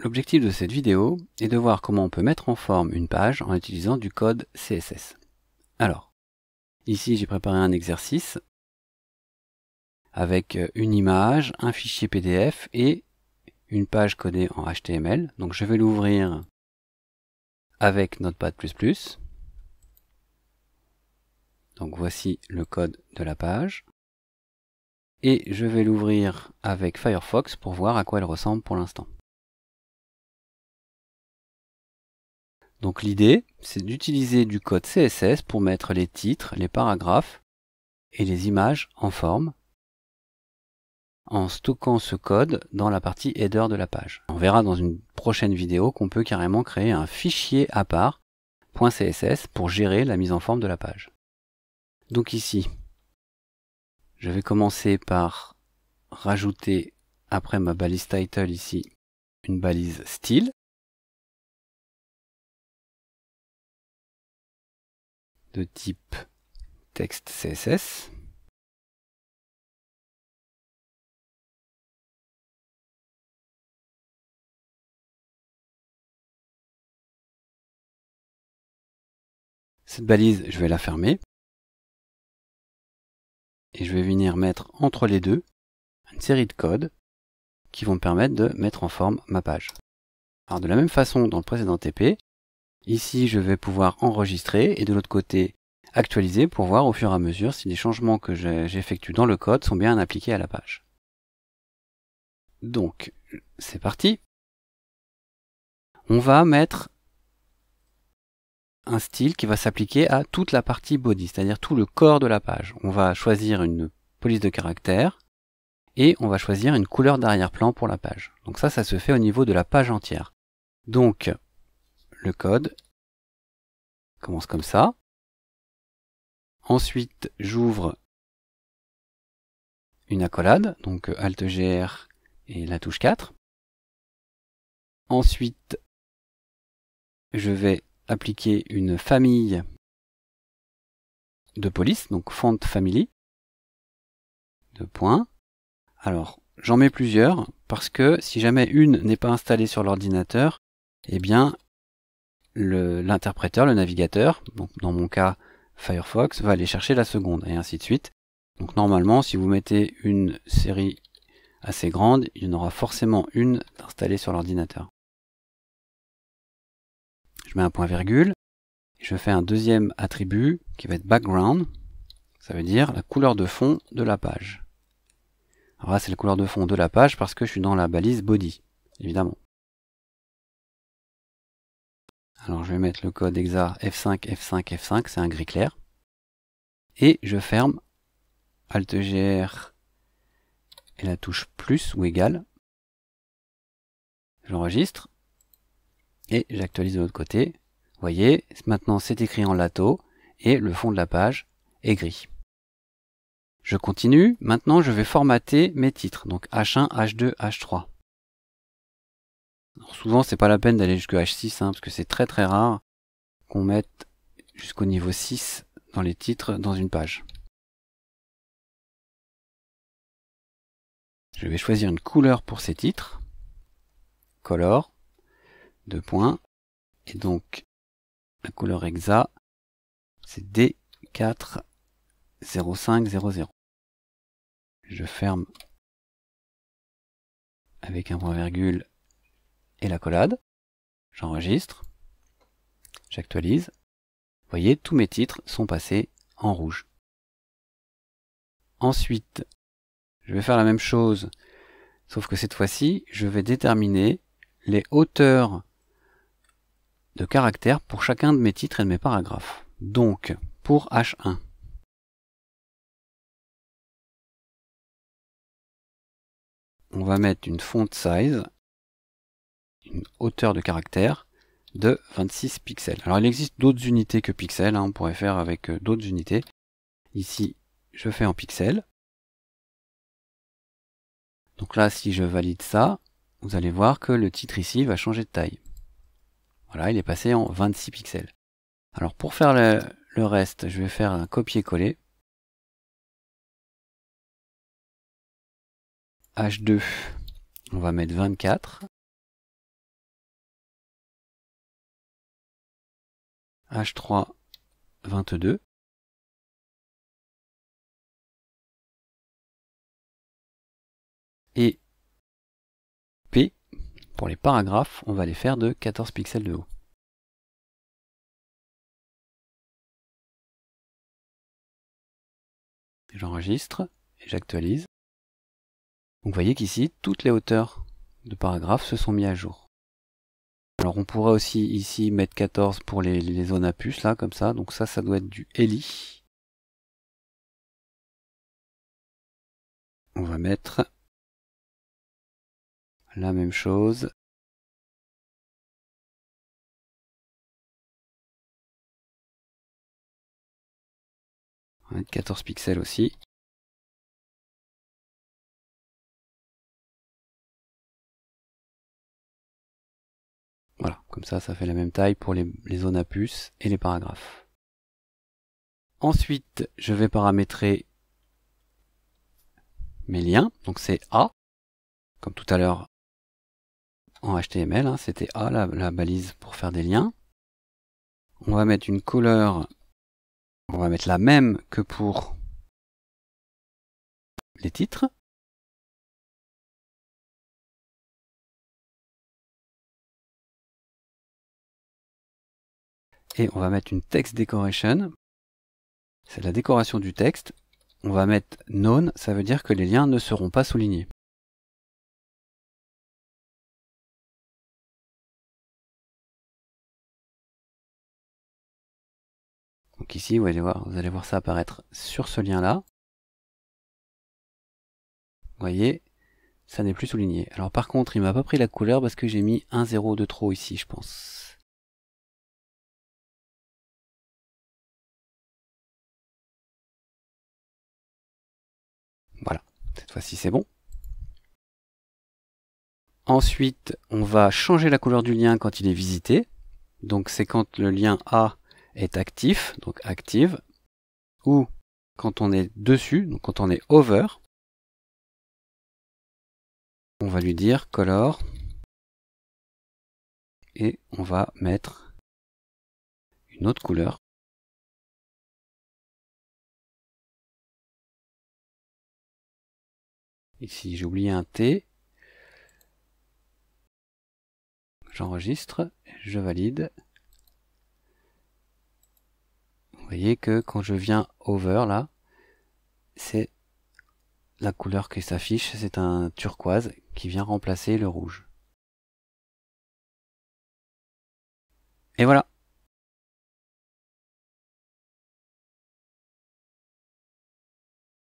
L'objectif de cette vidéo est de voir comment on peut mettre en forme une page en utilisant du code CSS. Alors, ici j'ai préparé un exercice avec une image, un fichier PDF et une page codée en HTML. Donc je vais l'ouvrir avec Notepad++. Donc voici le code de la page. Et je vais l'ouvrir avec Firefox pour voir à quoi elle ressemble pour l'instant. Donc l'idée, c'est d'utiliser du code CSS pour mettre les titres, les paragraphes et les images en forme en stockant ce code dans la partie header de la page. On verra dans une prochaine vidéo qu'on peut carrément créer un fichier à part .css pour gérer la mise en forme de la page. Donc ici, je vais commencer par rajouter après ma balise title ici une balise style de type texte CSS. Cette balise, je vais la fermer. Et je vais venir mettre entre les deux une série de codes qui vont me permettre de mettre en forme ma page. Alors de la même façon dans le précédent TP, Ici, je vais pouvoir enregistrer et de l'autre côté, actualiser pour voir au fur et à mesure si les changements que j'effectue dans le code sont bien appliqués à la page. Donc, c'est parti. On va mettre un style qui va s'appliquer à toute la partie body, c'est-à-dire tout le corps de la page. On va choisir une police de caractère et on va choisir une couleur d'arrière-plan pour la page. Donc ça, ça se fait au niveau de la page entière. Donc, le code commence comme ça. Ensuite, j'ouvre une accolade, donc Alt GR et la touche 4. Ensuite, je vais appliquer une famille de police, donc font family, de points. Alors, j'en mets plusieurs, parce que si jamais une n'est pas installée sur l'ordinateur, eh bien, l'interpréteur, le, navigateur, donc dans mon cas Firefox, va aller chercher la seconde, et ainsi de suite. Donc normalement, si vous mettez une série assez grande, il y en aura forcément une installée sur l'ordinateur. Je mets un point virgule, je fais un deuxième attribut qui va être background, ça veut dire la couleur de fond de la page. Alors là, c'est la couleur de fond de la page parce que je suis dans la balise body, évidemment. Alors je vais mettre le code exa F5, F5, F5, c'est un gris clair. Et je ferme Alt GR et la touche plus ou égal. J'enregistre et j'actualise de l'autre côté. Vous voyez, maintenant c'est écrit en lato et le fond de la page est gris. Je continue. Maintenant, je vais formater mes titres. Donc H1, H2, H3 souvent, c'est pas la peine d'aller jusqu'à H6, hein, parce que c'est très très rare qu'on mette jusqu'au niveau 6 dans les titres dans une page. Je vais choisir une couleur pour ces titres. Color, deux points. Et donc, la couleur exa, c'est D40500. Je ferme avec un point virgule et la collade. J'enregistre. J'actualise. Voyez, tous mes titres sont passés en rouge. Ensuite, je vais faire la même chose, sauf que cette fois-ci, je vais déterminer les hauteurs de caractères pour chacun de mes titres et de mes paragraphes. Donc, pour H1, on va mettre une font size une hauteur de caractère de 26 pixels. Alors il existe d'autres unités que pixels, hein, on pourrait faire avec euh, d'autres unités. Ici, je fais en pixels. Donc là, si je valide ça, vous allez voir que le titre ici va changer de taille. Voilà, il est passé en 26 pixels. Alors pour faire le, le reste, je vais faire un copier-coller. H2, on va mettre 24. H3 22. Et P, pour les paragraphes, on va les faire de 14 pixels de haut. J'enregistre et j'actualise. Vous voyez qu'ici, toutes les hauteurs de paragraphes se sont mis à jour. Alors on pourrait aussi ici mettre 14 pour les, les zones à puce, là, comme ça. Donc ça, ça doit être du ELI. On va mettre la même chose. On va mettre 14 pixels aussi. Voilà, comme ça, ça fait la même taille pour les, zones à puce et les paragraphes. Ensuite, je vais paramétrer mes liens. Donc c'est A, comme tout à l'heure en HTML, hein, c'était A, la, la, balise pour faire des liens. On va mettre une couleur, on va mettre la même que pour les titres. Et on va mettre une text decoration. C'est la décoration du texte. On va mettre none, ça veut dire que les liens ne seront pas soulignés. Donc ici, vous allez voir, ça apparaître sur ce lien-là. Vous voyez, ça n'est plus souligné. Alors par contre, il m'a pas pris la couleur parce que j'ai mis un 0 de trop ici, je pense. Voilà, cette fois-ci c'est bon. Ensuite, on va changer la couleur du lien quand il est visité. Donc c'est quand le lien A est actif, donc active, ou quand on est dessus, donc quand on est over, on va lui dire color et on va mettre une autre couleur Ici, j'ai oublié un T. J'enregistre, je valide. Vous voyez que quand je viens over là, c'est la couleur qui s'affiche, c'est un turquoise qui vient remplacer le rouge. Et voilà